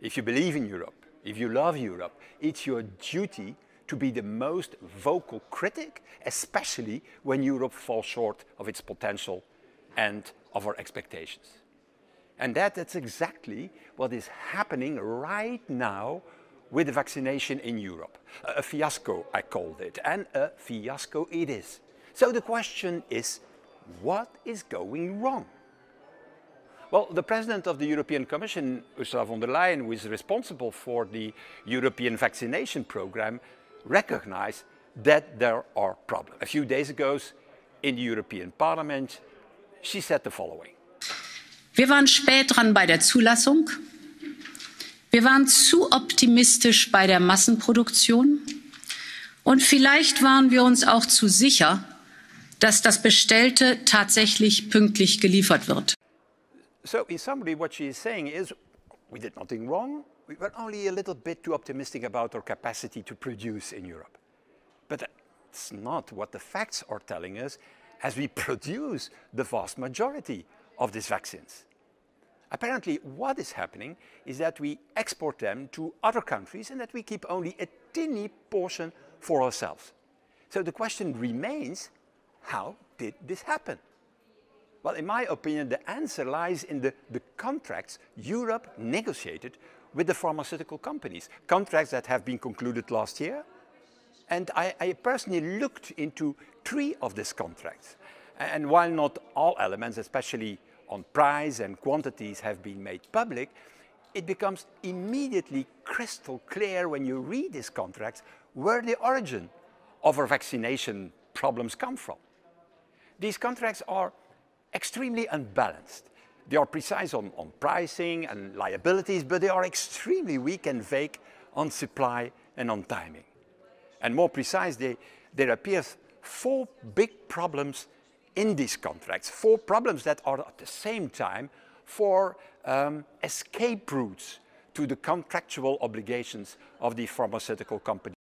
if you believe in Europe, if you love Europe, it's your duty to be the most vocal critic, especially when Europe falls short of its potential and of our expectations. And that, that's exactly what is happening right now with the vaccination in Europe. A, a fiasco, I called it, and a fiasco it is. So the question is, what is going wrong? Well, the President of the European Commission, Ursula von der Leyen, who is responsible for the European vaccination program, recognized that there are problems. A few days ago in the European Parliament, she said the following. Wir waren spät dran bei der Zulassung. Wir waren zu optimistisch bei der Massenproduktion. Und vielleicht waren wir uns auch zu sicher, dass das Bestellte tatsächlich pünktlich geliefert wird. So in summary, what she is saying is, we did nothing wrong. We were only a little bit too optimistic about our capacity to produce in Europe. But that's not what the facts are telling us as we produce the vast majority of these vaccines. Apparently, what is happening is that we export them to other countries and that we keep only a tiny portion for ourselves. So the question remains, how did this happen? Well, in my opinion, the answer lies in the, the contracts Europe negotiated with the pharmaceutical companies, contracts that have been concluded last year. And I, I personally looked into three of these contracts. And while not all elements, especially on price and quantities have been made public, it becomes immediately crystal clear when you read these contracts where the origin of our vaccination problems come from. These contracts are extremely unbalanced. They are precise on, on pricing and liabilities, but they are extremely weak and vague on supply and on timing. And more precise, they, there appears four big problems in these contracts, four problems that are at the same time four um, escape routes to the contractual obligations of the pharmaceutical companies.